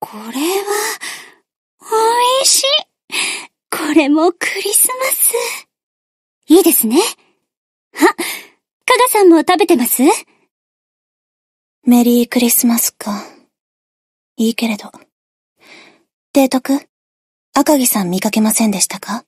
これは、美味しい。これもクリスマス。いいですね。あ、加賀さんも食べてます？メリークリスマスか。いいけれど。提督、赤木さん見かけませんでしたか？